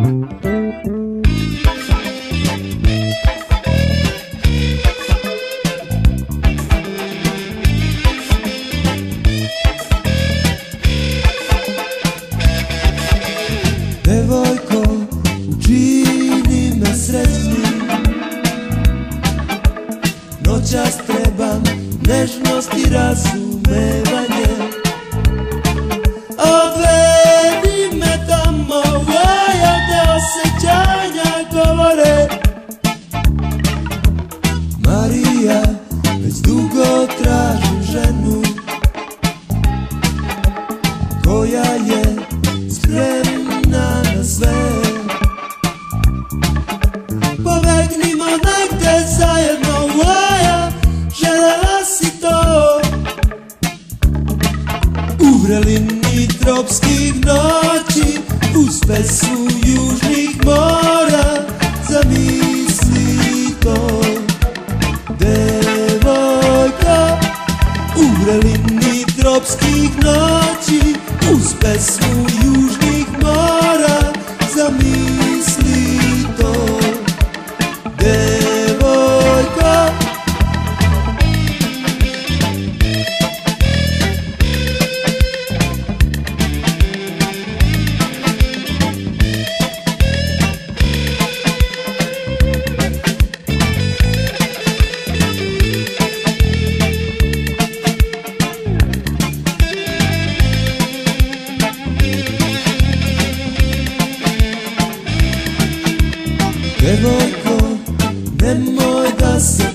Devojko, Noćas trebam nežnost i razumevanje tropskih noći Uz pesu južnih mora Zamisli to. Devojko U vrelini tropskih noći Uz pesmu daleko Nemoj da se